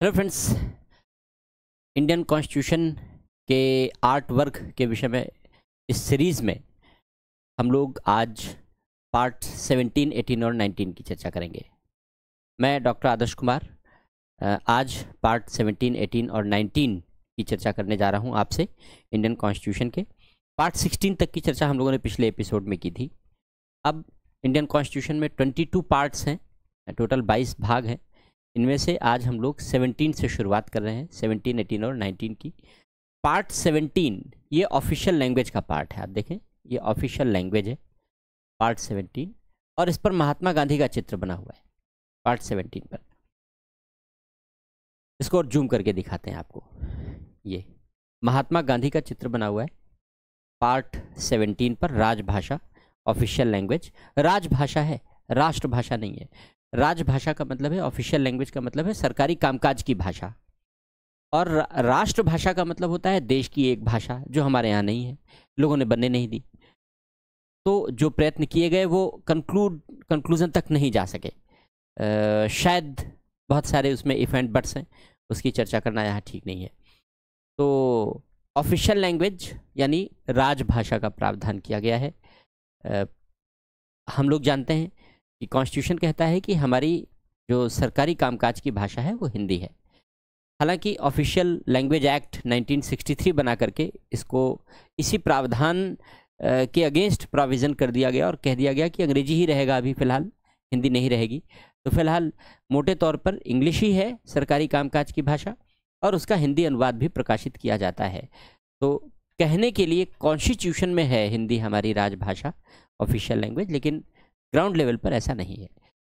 Hello friends Indian constitution के art work के विषय में इस सीरीज़ में हम लोग आज पार्ट 17, 18 और 19 की चर्चा करेंगे। मैं डॉक्टर आदर्श कुमार आज पार्ट 17, 18 और 19 की चर्चा करने जा रहा हूँ आपसे इंडियन कॉन्स्टिट्यूशन के। पार्ट 16 तक की चर्चा हम लोगों ने पिछले एपिसोड में की थी। अब इंडियन कॉन्स्टिट्यूशन में 22 पार्ट्स हैं टोटल 22 भाग हैं। इनमें से आज हम लोग 17 से शुरुआत कर रहे हैं 17, 18 और 19 की। पार्ट 17 ये ऑफिशियल लैंग्वेज का पार्ट है आप देखें ये ऑफिशियल लैंग्वेज है। पार्ट 17 और इस पर महात्मा गांधी का चित्र बना हुआ है पार्ट 17 पर। इसको और जूम करके दिखाते हैं आपको। ये महात्मा गांधी का चित्र बना हुआ है पार्ट 17 पर राजभाषा ऑफिशियल लैंग्वेज राजभाषा है राष्ट्रभाषा नहीं है राजभाषा का मतलब है ऑफिशियल लैंग्वेज का मतलब है सरकारी कामकाज की भाषा। और राष्ट्रभाषा का मतलब होता है देश की एक भाषा जो हमारे यहाँ नहीं है लोगों ने बनने नहीं दी। तो जो प्रयत्न किए गए वो कंक्लूड कंक्लूजन तक नहीं जा सके। आ, शायद बहुत सारे उसमें इफ़ एंड बट्स हैं उसकी चर्चा करना यहाँ ठीक नहीं है। तो ऑफिशियल लैंग्वेज यानी राजभाषा का प्रावधान किया गया है। आ, हम लोग जानते हैं कि कॉन्स्टिट्यूशन कहता है कि हमारी जो सरकारी कामकाज की भाषा है, वो हिंदी है। हालाँकि ऑफिशियल लैंग्वेज एक्ट 1963 बना करके इसको इसी प्रावधान के अगेंस्ट प्रोविज़न कर दिया गया और कह दिया गया कि अंग्रेज़ी ही रहेगा अभी फ़िलहाल, हिंदी नहीं रहेगी। तो फ़िलहाल मोटे तौर पर इंग्लिश ही है सरकारी कामकाज की भाषा और उसका हिंदी अनुवाद भी प्रकाशित किया जाता है। तो कहने के लिए कॉन्स्टिट्यूशन में है हिंदी हमारी राजभाषा ऑफिशियल लैंग्वेज लेकिन ग्राउंड लेवल पर ऐसा नहीं है।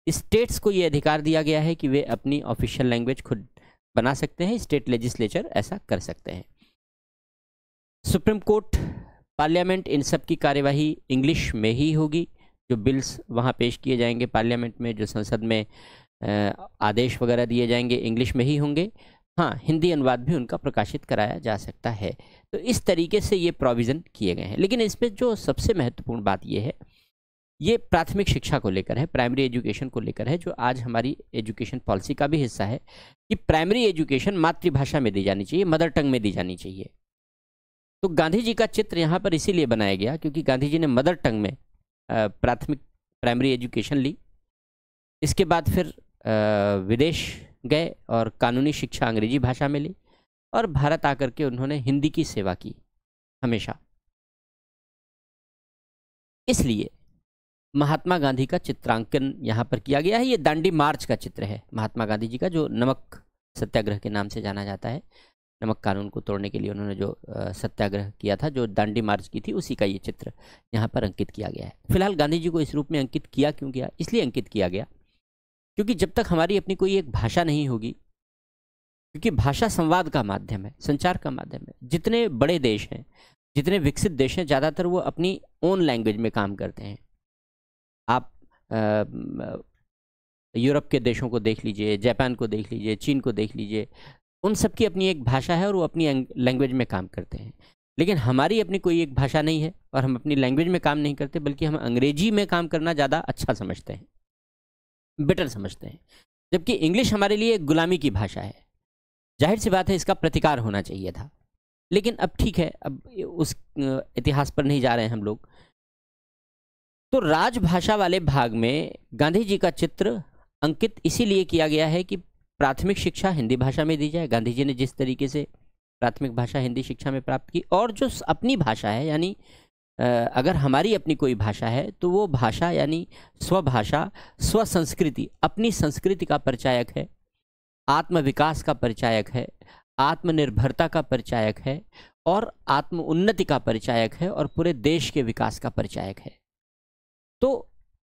स्टेट्स को ये अधिकार दिया गया है कि वे अपनी ऑफिशियल लैंग्वेज खुद बना सकते हैं स्टेट लेजिस्लेचर ऐसा कर सकते हैं। सुप्रीम कोर्ट पार्लियामेंट इन सब की कार्यवाही इंग्लिश में ही होगी। जो बिल्स वहाँ पेश किए जाएँगे पार्लियामेंट में, जो संसद में आदेश वगैरह दिए जाएँगे इंग्लिश में ही होंगे। हाँ हिंदी अनुवाद भी उनका प्रकाशित कराया जा सकता है। तो इस तरीके से ये प्रोविज़न किए गए हैं। लेकिन इसमें जो सबसे महत्वपूर्ण बात यह है ये प्राथमिक शिक्षा को लेकर है प्राइमरी एजुकेशन को लेकर है, जो आज हमारी एजुकेशन पॉलिसी का भी हिस्सा है कि प्राइमरी एजुकेशन मातृभाषा में दी जानी चाहिए मदर टंग में दी जानी चाहिए। तो गांधी जी का चित्र यहाँ पर इसीलिए बनाया गया क्योंकि गांधी जी ने मदर टंग में प्राथमिक प्राइमरी एजुकेशन ली। इसके बाद फिर विदेश गए और कानूनी शिक्षा अंग्रेज़ी भाषा में ली और भारत आकर के उन्होंने हिंदी की सेवा की हमेशा। इसलिए महात्मा गांधी का चित्रांकन यहाँ पर किया गया है। ये दांडी मार्च का चित्र है। महात्मा गांधी जी का जो नमक सत्याग्रह के नाम से जाना जाता है, नमक कानून को तोड़ने के लिए उन्होंने जो सत्याग्रह किया था, जो दांडी मार्च की थी, उसी का ये चित्र यहाँ पर अंकित किया गया है। फ़िलहाल गांधी जी को इस रूप में अंकित किया क्यों किया इसलिए अंकित किया गया क्योंकि जब तक हमारी अपनी कोई एक भाषा नहीं होगी, क्योंकि भाषा संवाद का माध्यम है, संचार का माध्यम है। जितने बड़े देश हैं, जितने विकसित देश हैं, ज़्यादातर वो अपनी ओन लैंग्वेज में काम करते हैं। यूरोप के देशों को देख लीजिए, जापान को देख लीजिए, चीन को देख लीजिए, उन सब की अपनी एक भाषा है और वो अपनी लैंग्वेज में काम करते हैं। लेकिन हमारी अपनी कोई एक भाषा नहीं है और हम अपनी लैंग्वेज में काम नहीं करते, बल्कि हम अंग्रेज़ी में काम करना ज़्यादा अच्छा समझते हैं, बेटर समझते हैं। जबकि इंग्लिश हमारे लिए गुलामी की भाषा है। ज़ाहिर सी बात है, इसका प्रतिकार होना चाहिए था। लेकिन अब ठीक है, अब उस इतिहास पर नहीं जा रहे हैं हम लोग। तो राजभाषा वाले भाग में गांधी जी का चित्र अंकित इसीलिए किया गया है कि प्राथमिक शिक्षा हिंदी भाषा में दी जाए। गांधी जी ने जिस तरीके से प्राथमिक भाषा हिंदी शिक्षा में प्राप्त की और जो अपनी भाषा है, यानी अगर हमारी अपनी कोई भाषा है तो वो भाषा, यानी स्वभाषा स्व संस्कृति अपनी संस्कृति का परिचायक है, आत्मविकास का परिचायक है, आत्मनिर्भरता का परिचायक है और आत्म उन्नति का परिचायक है और पूरे देश के विकास का परिचायक है। तो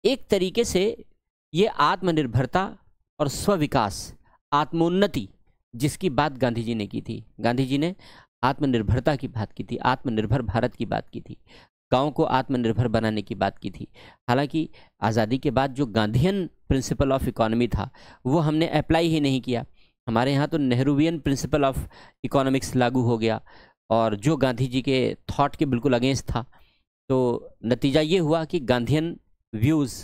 एक तरीके से ये आत्मनिर्भरता और स्विकास आत्मोन्नति, जिसकी बात गांधी जी ने की थी। गांधी जी ने आत्मनिर्भरता की बात की थी, आत्मनिर्भर भारत की बात की थी, गाँव को आत्मनिर्भर बनाने की बात की थी। हालाँकि आज़ादी के बाद जो गांधीयन प्रिंसिपल ऑफ़ इकोनॉमी था, वो हमने अप्लाई ही नहीं किया। हमारे यहाँ तो नेहरूवियन प्रिंसिपल ऑफ़ इकोनॉमिक्स लागू हो गया और जो गांधी जी के थॉट के बिल्कुल अगेंस्ट था तो नतीजा ये हुआ कि गांधीयन व्यूज़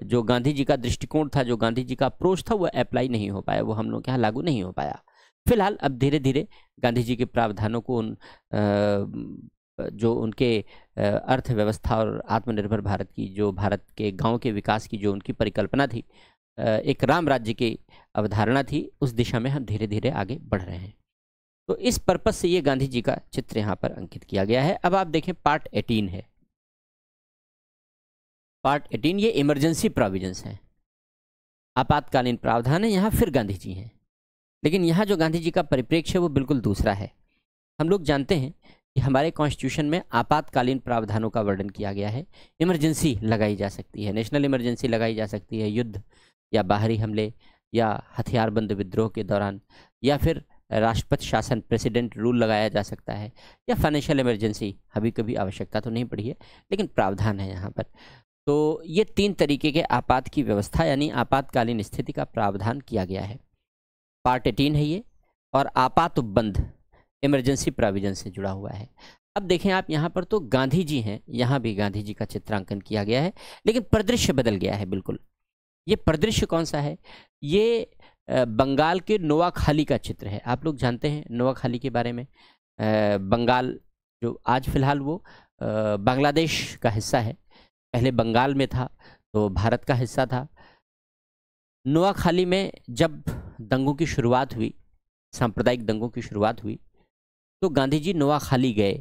जो गांधी जी का दृष्टिकोण था, जो गांधी जी का अप्रोच था, वो अप्लाई नहीं हो पाया, वो हम लोग के यहाँ लागू नहीं हो पाया। फ़िलहाल अब धीरे धीरे गांधी जी के प्रावधानों को उन जो उनके अर्थव्यवस्था और आत्मनिर्भर भारत की, जो भारत के गाँव के विकास की जो उनकी परिकल्पना थी एक राम राज्य की अवधारणा थी, उस दिशा में हम धीरे धीरे आगे बढ़ रहे हैं। तो इस पर्पज से ये गांधी जी का चित्र यहाँ पर अंकित किया गया है। अब आप देखें पार्ट एटीन है। पार्ट एटीन, ये इमरजेंसी प्रोविजंस हैं। आपातकालीन प्रावधान है, यहाँ फिर गांधी जी हैं। लेकिन यहाँ जो गांधी जी का परिप्रेक्ष्य है, वो बिल्कुल दूसरा है। हम लोग जानते हैं कि हमारे कॉन्स्टिट्यूशन में आपातकालीन प्रावधानों का वर्णन किया गया है। इमरजेंसी लगाई जा सकती है नेशनल इमरजेंसी लगाई जा सकती है, युद्ध या बाहरी हमले या हथियारबंद विद्रोह के दौरान, या फिर राष्ट्रपति शासन प्रेसिडेंट रूल लगाया जा सकता है, या फाइनेंशियल इमरजेंसी अभी कभी आवश्यकता तो नहीं पड़ी है, लेकिन प्रावधान है यहाँ पर। तो ये तीन तरीके के आपात की व्यवस्था, यानी आपातकालीन स्थिति का प्रावधान किया गया है। पार्ट एटीन है ये, और आपात उपबंध इमरजेंसी प्रोविज़न से जुड़ा हुआ है। अब देखें आप, यहाँ पर तो गांधी जी हैं, यहाँ भी गांधी जी का चित्रांकन किया गया है, लेकिन परिदृश्य बदल गया है, बिल्कुल। ये परिदृश्य कौन सा है? ये बंगाल के नोआखाली का चित्र है। आप लोग जानते हैं नोआखाली के बारे में? बंगाल जो आज फ़िलहाल वो बांग्लादेश का हिस्सा है। पहले बंगाल में था तो भारत का हिस्सा था। नोआखाली में जब दंगों की शुरुआत हुई, सांप्रदायिक दंगों की शुरुआत हुई तो गांधी जी नोआखाली गए,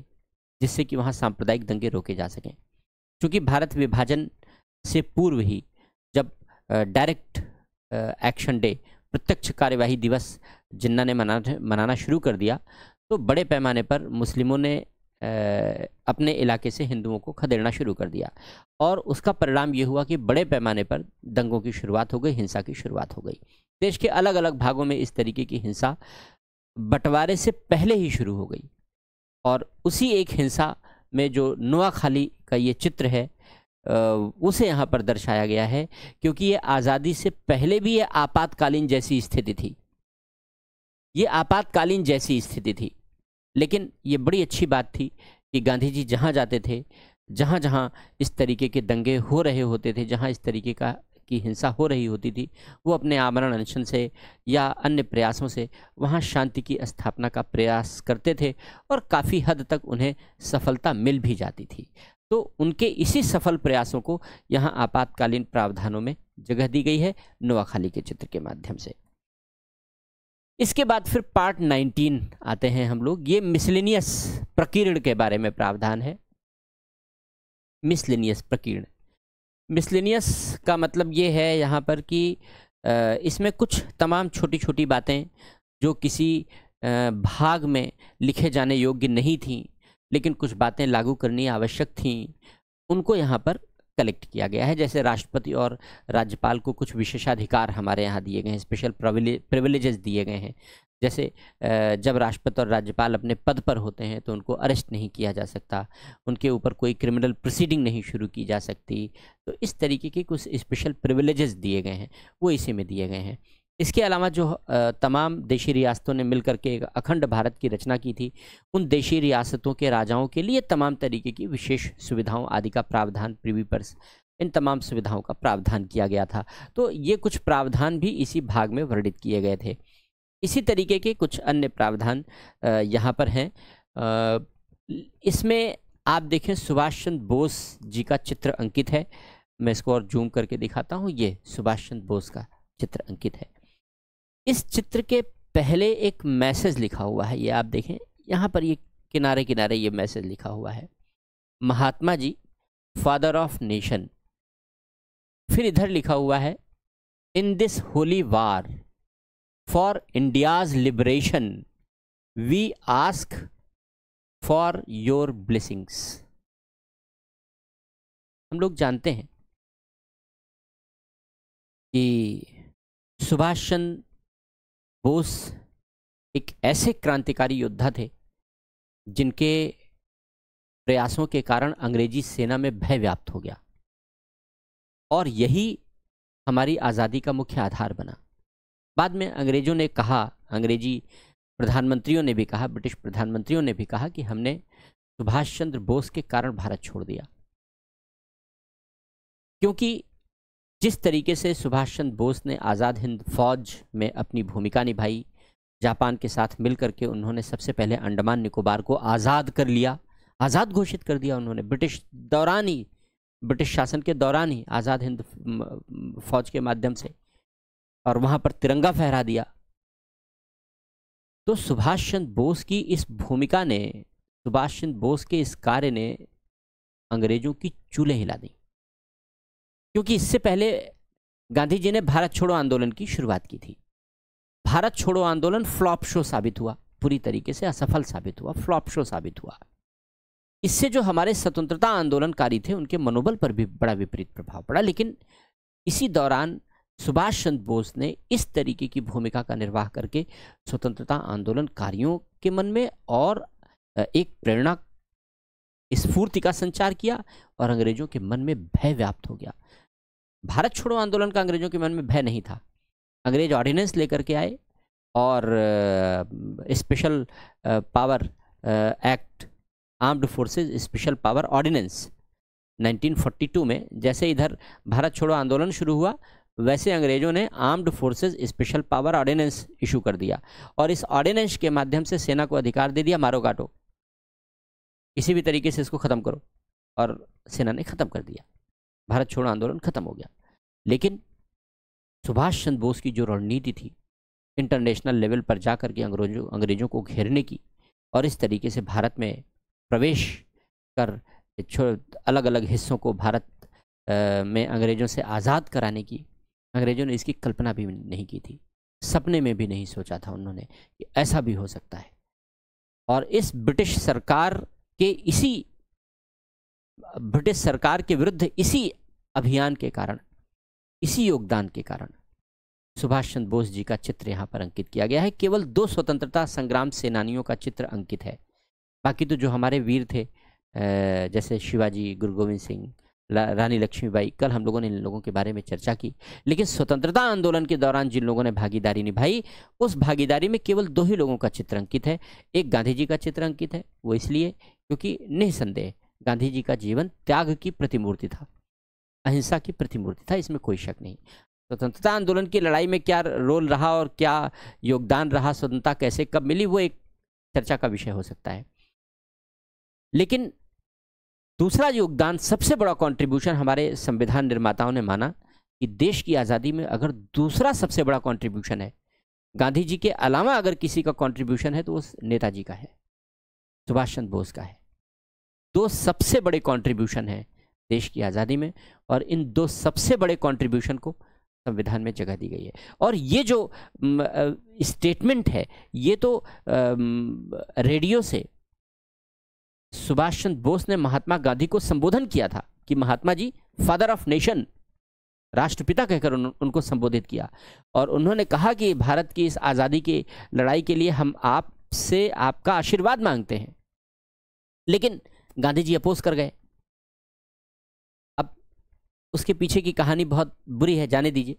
जिससे कि वहाँ सांप्रदायिक दंगे रोके जा सकें। क्योंकि भारत विभाजन से पूर्व ही जब डायरेक्ट एक्शन डे, प्रत्यक्ष कार्यवाही दिवस जिन्ना ने मना मनाना शुरू कर दिया तो बड़े पैमाने पर मुस्लिमों ने अपने इलाके से हिंदुओं को खदेड़ना शुरू कर दिया। और उसका परिणाम ये हुआ कि बड़े पैमाने पर दंगों की शुरुआत हो गई, हिंसा की शुरुआत हो गई। देश के अलग अलग भागों में इस तरीके की हिंसा बंटवारे से पहले ही शुरू हो गई। और उसी एक हिंसा में जो नुआखाली का ये चित्र है उसे यहाँ पर दर्शाया गया है, क्योंकि ये आज़ादी से पहले भी ये आपातकालीन जैसी स्थिति थी। ये आपातकालीन जैसी स्थिति थी। लेकिन ये बड़ी अच्छी बात थी कि गांधी जी जहाँ जाते थे जहाँ जहाँ इस तरीके के दंगे हो रहे होते थे, जहाँ इस तरीके का, की हिंसा हो रही होती थी, वो अपने आमरण अनशन से या अन्य प्रयासों से वहाँ शांति की स्थापना का प्रयास करते थे और काफ़ी हद तक उन्हें सफलता मिल भी जाती थी। तो उनके इसी सफल प्रयासों को यहाँ आपातकालीन प्रावधानों में जगह दी गई है, नोआखाली के चित्र के माध्यम से। इसके बाद फिर पार्ट 19 आते हैं हम लोग। ये मिसलिनियस प्रकीर्ण के बारे में प्रावधान है। मिसलिनियस प्रकीर्ण। मिसलिनियस का मतलब ये है यहाँ पर कि इसमें कुछ तमाम छोटी छोटी बातें जो किसी भाग में लिखे जाने योग्य नहीं थी, लेकिन कुछ बातें लागू करनी आवश्यक थी, उनको यहाँ पर कलेक्ट किया गया है। जैसे राष्ट्रपति और राज्यपाल को कुछ विशेषाधिकार हमारे यहाँ दिए गए हैं स्पेशल प्रिविलेजेस दिए गए हैं। जैसे जब राष्ट्रपति और राज्यपाल अपने पद पर होते हैं तो उनको अरेस्ट नहीं किया जा सकता, उनके ऊपर कोई क्रिमिनल प्रोसीडिंग नहीं शुरू की जा सकती। तो इस तरीके के कुछ स्पेशल प्रिविलेजेस दिए गए हैं, वो इसी में दिए गए हैं। इसके अलावा जो तमाम देशी रियासतों ने मिलकर के एक अखंड भारत की रचना की थी, उन देशी रियासतों के राजाओं के लिए तमाम तरीके की विशेष सुविधाओं आदि का प्रावधान प्रीवी पर इन तमाम सुविधाओं का प्रावधान किया गया था। तो ये कुछ प्रावधान भी इसी भाग में वर्णित किए गए थे। इसी तरीके के कुछ अन्य प्रावधान यहाँ पर हैं। इसमें आप देखें सुभाष चंद्र बोस जी का चित्र अंकित है। मैं इसको और जूम करके दिखाता हूँ। ये सुभाष चंद्र बोस का चित्र अंकित है। इस चित्र के पहले एक मैसेज लिखा हुआ है, ये आप देखें। यहाँ पर ये किनारे किनारे ये मैसेज लिखा हुआ है। Mahatma ji, father of nation. फिर इधर लिखा हुआ है, in this holy war, for India's liberation, we ask for your blessings. हम लोग जानते हैं कि सुभाष चंद्र बोस एक ऐसे क्रांतिकारी योद्धा थे, जिनके प्रयासों के कारण अंग्रेज़ी सेना में भय व्याप्त हो गया। और यही हमारी आज़ादी का मुख्य आधार बना। बाद में अंग्रेज़ों ने कहा, अंग्रेज़ी प्रधानमंत्रियों ने भी कहा, ब्रिटिश प्रधानमंत्रियों ने भी कहा कि हमने सुभाष चंद्र बोस के कारण भारत छोड़ दिया। क्योंकि जिस तरीके से सुभाष चंद्र बोस ने आज़ाद हिंद फौज में अपनी भूमिका निभाई, जापान के साथ मिल करके उन्होंने सबसे पहले अंडमान निकोबार को आज़ाद कर लिया, आज़ाद घोषित कर दिया उन्होंने। ब्रिटिश दौरान ही ब्रिटिश शासन के दौरान ही आज़ाद हिंद फौज के माध्यम से, और वहाँ पर तिरंगा फहरा दिया। तो सुभाष चंद्र बोस की इस भूमिका ने सुभाष चंद्र बोस के इस कार्य ने अंग्रेज़ों की चूल्हे हिला दी। क्योंकि इससे पहले गांधी जी ने भारत छोड़ो आंदोलन की शुरुआत की थी। भारत छोड़ो आंदोलन फ्लॉप शो साबित हुआ, पूरी तरीके से असफल साबित हुआ, फ्लॉप शो साबित हुआ। इससे जो हमारे स्वतंत्रता आंदोलनकारी थे, उनके मनोबल पर भी बड़ा विपरीत प्रभाव पड़ा, लेकिन इसी दौरान सुभाष चंद्र बोस ने इस तरीके की भूमिका का निर्वाह करके स्वतंत्रता आंदोलनकारियों के मन में और एक प्रेरणा स्फूर्ति का संचार किया और अंग्रेज़ों के मन में भय व्याप्त हो गया। भारत छोड़ो आंदोलन का अंग्रेज़ों के मन में भय नहीं था। अंग्रेज़ ऑर्डिनेंस लेकर के आए और special power act armed forces special power ordinance 1942 में जैसे इधर भारत छोड़ो आंदोलन शुरू हुआ, वैसे अंग्रेज़ों ने armed forces special power ordinance issue कर दिया और इस ऑर्डिनेंस के माध्यम से सेना को अधिकार दे दिया, मारो काटो किसी भी तरीके से इसको ख़त्म करो और सेना ने ख़त्म कर दिया। भारत छोड़ो, आंदोलन ख़त्म हो गया। लेकिन सुभाष चंद्र बोस की जो रणनीति थी इंटरनेशनल लेवल पर जा कर के अंग्रेज़ों अंग्रेज़ों को घेरने की और इस तरीके से भारत में प्रवेश कर अलग अलग हिस्सों को भारत में अंग्रेज़ों से आज़ाद कराने की, अंग्रेज़ों ने इसकी कल्पना भी नहीं की थी। सपने में भी नहीं सोचा था उन्होंने कि ऐसा भी हो सकता है। और इस ब्रिटिश सरकार के इसी ब्रिटिश सरकार के विरुद्ध इसी अभियान के कारण, इसी योगदान के कारण सुभाष चंद्र बोस जी का चित्र यहाँ पर अंकित किया गया है। केवल दो स्वतंत्रता संग्राम सेनानियों का चित्र अंकित है। बाकी तो जो हमारे वीर थे जैसे शिवाजी गुरु गोविंद सिंह रानी लक्ष्मीबाई, कल हम लोगों ने इन लोगों के बारे में चर्चा की। लेकिन स्वतंत्रता आंदोलन के दौरान जिन लोगों ने भागीदारी निभाई, उस भागीदारी में केवल दो ही लोगों का चित्र अंकित है। एक गांधी जी का चित्र अंकित है, वो इसलिए क्योंकि निसंदेह गांधी जी का जीवन त्याग की प्रतिमूर्ति था, अहिंसा की प्रतिमूर्ति था, इसमें कोई शक नहीं। स्वतंत्रता आंदोलन की लड़ाई में क्या रोल रहा और क्या योगदान रहा, स्वतंत्रता कैसे कब मिली, वो एक चर्चा का विषय हो सकता है। लेकिन दूसरा योगदान, सबसे बड़ा कंट्रीब्यूशन हमारे संविधान निर्माताओं ने माना कि देश की आज़ादी में अगर दूसरा सबसे बड़ा कंट्रीब्यूशन है, गांधी जी के अलावा अगर किसी का कंट्रीब्यूशन है तो उस नेताजी का है सुभाष चंद्र बोस का है। दो सबसे बड़े कंट्रीब्यूशन है देश की आज़ादी में और इन दो सबसे बड़े कंट्रीब्यूशन को संविधान में जगह दी गई है। और ये जो स्टेटमेंट है ये तो रेडियो से सुभाष चंद्र बोस ने महात्मा गांधी को संबोधन किया था कि Mahatma ji father of nation राष्ट्रपिता कहकर उन, उनको संबोधित किया। और उन्होंने कहा कि भारत की इस आज़ादी की लड़ाई के लिए हम आपसे आपका आशीर्वाद मांगते हैं। लेकिन गांधी जी अपोज कर गए। अब उसके पीछे की कहानी बहुत बुरी है, जाने दीजिए।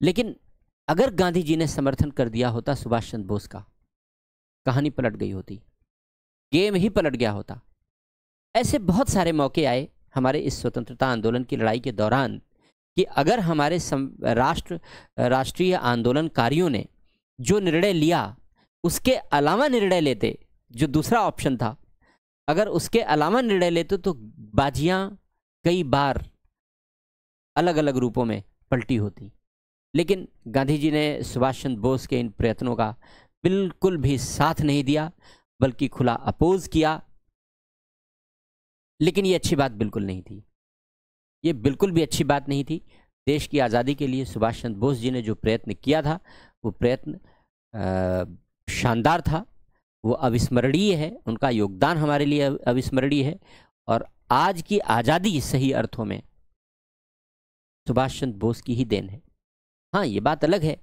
लेकिन अगर गांधी जी ने समर्थन कर दिया होता सुभाष चंद्र बोस का, कहानी पलट गई होती, गेम ही पलट गया होता। ऐसे बहुत सारे मौके आए हमारे इस स्वतंत्रता आंदोलन की लड़ाई के दौरान कि अगर हमारे राष्ट्र, राष्ट्रीय आंदोलनकारियों ने जो निर्णय लिया, उसके अलावा निर्णय लेते, जो दूसरा ऑप्शन था अगर उसके अलावा निर्णय लेते तो बाजियाँ कई बार अलग अलग रूपों में पलटी होती। लेकिन गांधी जी ने सुभाष चंद्र बोस के इन प्रयत्नों का बिल्कुल भी साथ नहीं दिया, बल्कि खुला अपोज किया। लेकिन ये अच्छी बात बिल्कुल नहीं थी। ये बिल्कुल भी अच्छी बात नहीं थी। देश की आज़ादी के लिए सुभाष चंद्र बोस जी ने जो प्रयत्न किया था, वो प्रयत्न शानदार था। वो अविस्मरणीय है, उनका योगदान हमारे लिए अविस्मरणीय है और आज की आज़ादी सही अर्थों में सुभाष चंद्र बोस की ही देन है। हाँ ये बात अलग है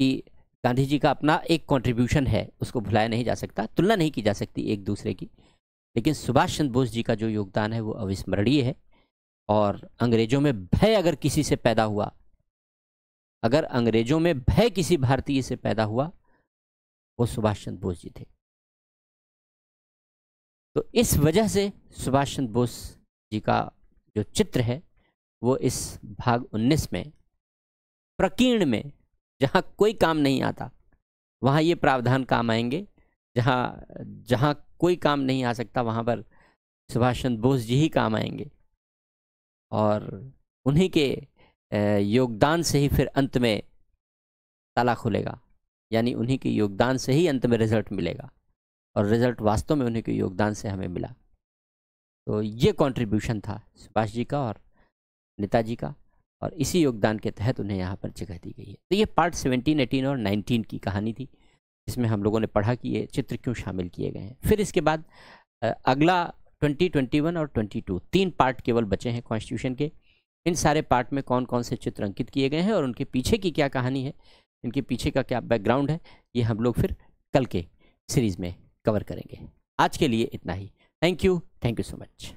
कि गांधी जी का अपना एक कंट्रीब्यूशन है, उसको भुलाया नहीं जा सकता, तुलना नहीं की जा सकती एक दूसरे की। लेकिन सुभाष चंद्र बोस जी का जो योगदान है, वो अविस्मरणीय है और अंग्रेज़ों में भय अगर किसी से पैदा हुआ, अगर अंग्रेज़ों में भय किसी भारतीय से पैदा हुआ, वो सुभाष चंद्र बोस जी थे। तो इस वजह से सुभाष चंद्र बोस जी का जो चित्र है, वो इस भाग 19 में, प्रकीर्ण में, जहाँ कोई काम नहीं आता, वहाँ ये प्रावधान काम आएँगे। जहाँ जहाँ कोई काम नहीं आ सकता, वहाँ पर सुभाष चंद्र बोस जी ही काम आएँगे। और उन्हीं के योगदान से ही फिर अंत में ताला खुलेगा। यानी उन्हीं के योगदान से ही अंत में रिज़ल्ट मिलेगा। और रिज़ल्ट वास्तव में उन्हीं के योगदान से हमें मिला। तो ये कंट्रीब्यूशन था सुभाष जी का और नेताजी का और इसी योगदान के तहत उन्हें यहाँ पर जगह दी गई है। तो ये पार्ट 17, 18 और 19 की कहानी थी जिसमें हम लोगों ने पढ़ा कि ये चित्र क्यों शामिल किए गए हैं। फिर इसके बाद अगला 20, 21 और 22 तीन पार्ट केवल बचे हैं कॉन्स्टिट्यूशन के। इन सारे पार्ट में कौन कौन से चित्र अंकित किए गए हैं और उनके पीछे की क्या कहानी है? इनके पीछे का क्या बैकग्राउंड है? ये हम लोग फिर कल के सीरीज़ में कवर करेंगे। आज के लिए इतना ही। Thank you thank you so much